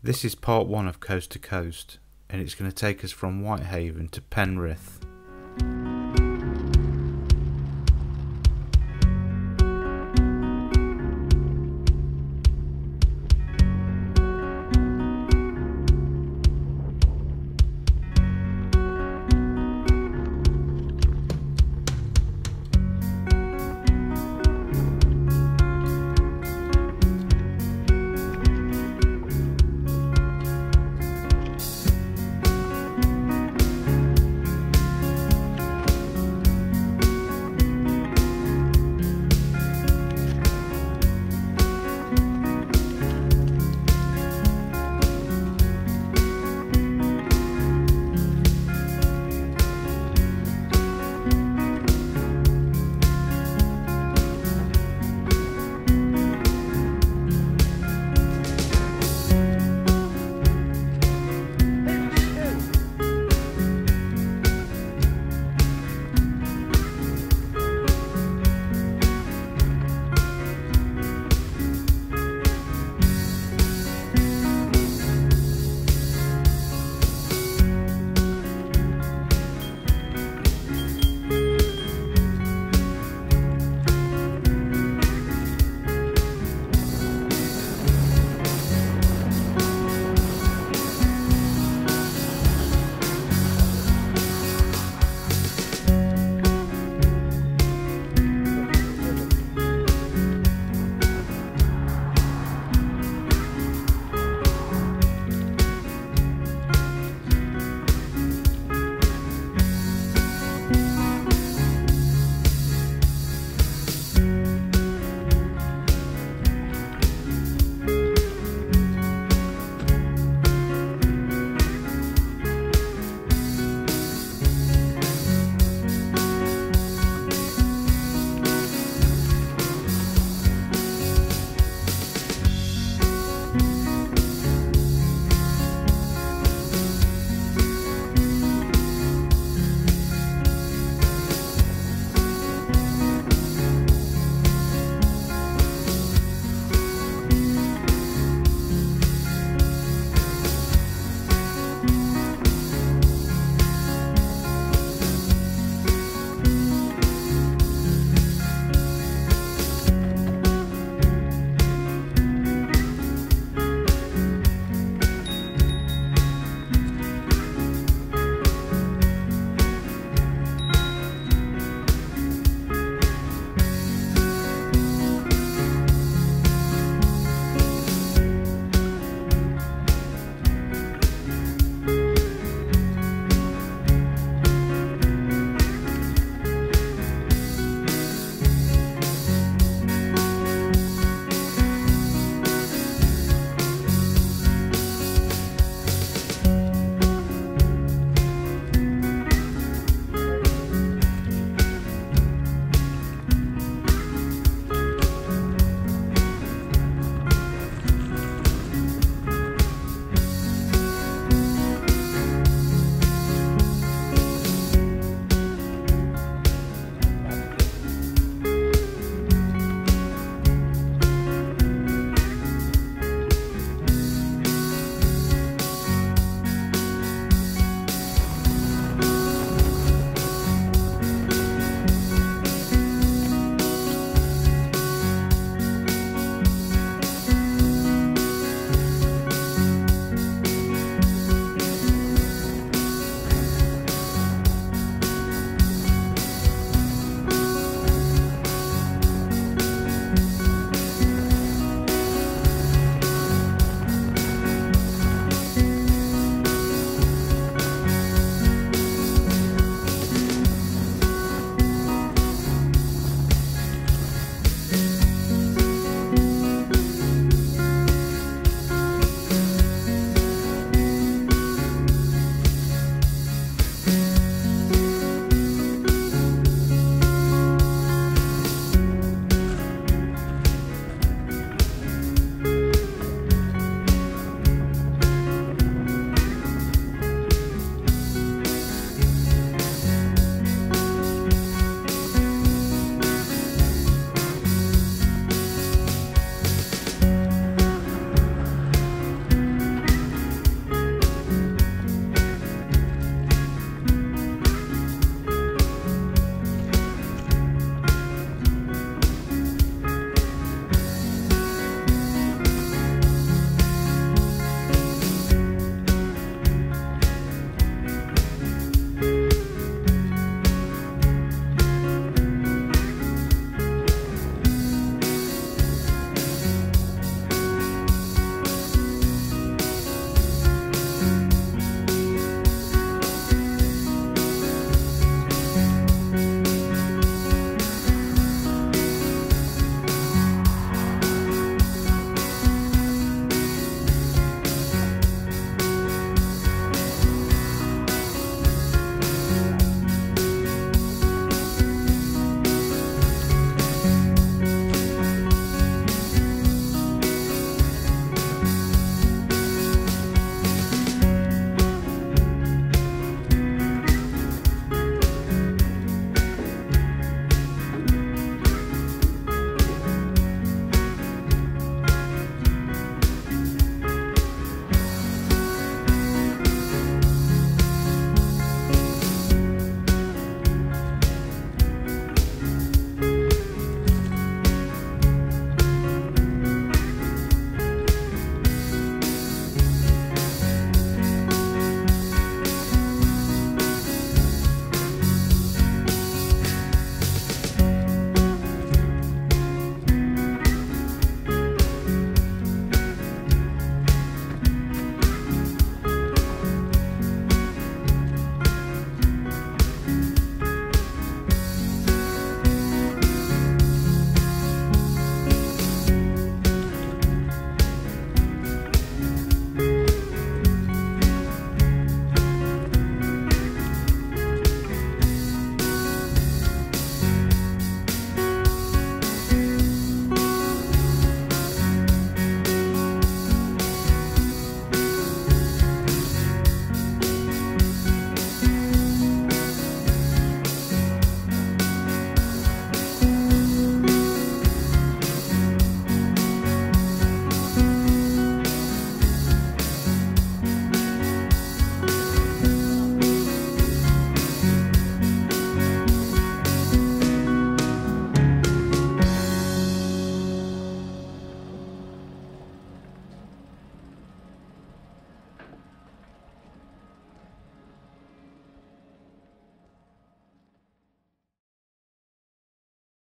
This is part one of Coast to Coast, and it's going to take us from Whitehaven to Penrith.